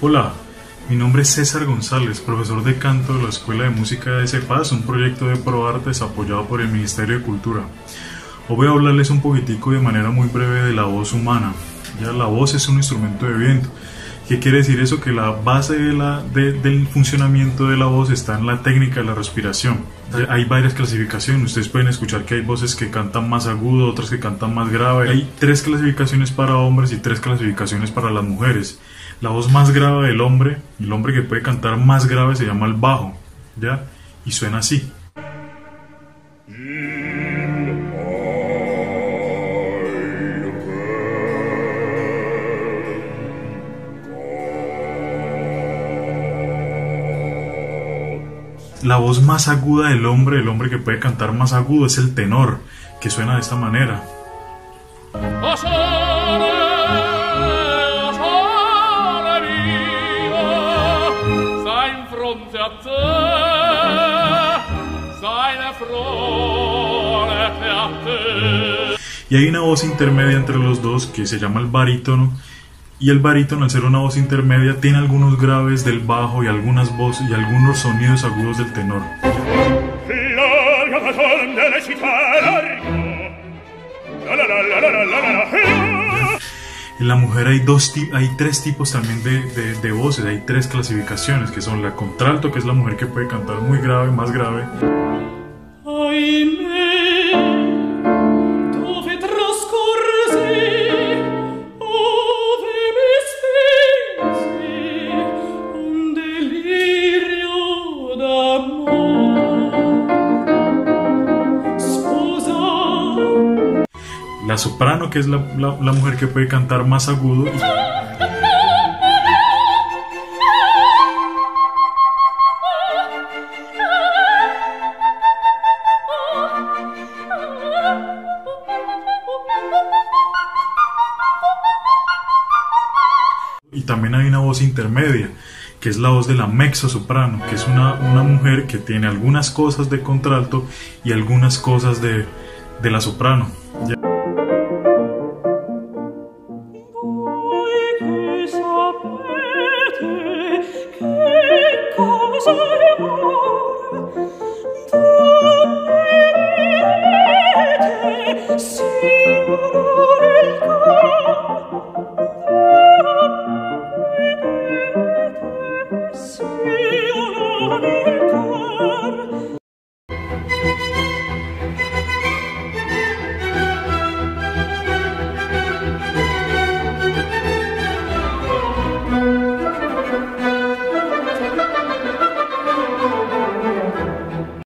Hola, mi nombre es César González, profesor de canto de la Escuela de Música de CEPAS, un proyecto de ProArtes apoyado por el Ministerio de Cultura. Hoy voy a hablarles un poquitico de manera muy breve de la voz humana. Ya la voz es un instrumento de viento. ¿Qué quiere decir eso? Que la base de la, del funcionamiento de la voz está en la técnica de la respiración. Hay varias clasificaciones, ustedes pueden escuchar que hay voces que cantan más agudo, otras que cantan más grave. Hay tres clasificaciones para hombres y tres clasificaciones para las mujeres. La voz más grave del hombre, el hombre que puede cantar más grave se llama el bajo, ¿ya? Y suena así. La voz más aguda del hombre, el hombre que puede cantar más agudo, es el tenor, que suena de esta manera. Y hay una voz intermedia entre los dos que se llama el barítono. Y el barítono, al ser una voz intermedia, tiene algunos graves del bajo y algunas voces y algunos sonidos agudos del tenor. En la mujer hay, dos hay tres tipos también de, de, voces, hay tres clasificaciones, que son la contralto, que es la mujer que puede cantar muy grave, más grave. La soprano, que es la, mujer que puede cantar más agudo. Y también hay una voz intermedia, que es la voz de la mezzo soprano, que es una, una mujer que tiene algunas cosas de contralto y algunas cosas de, de la soprano. sapete che cosa è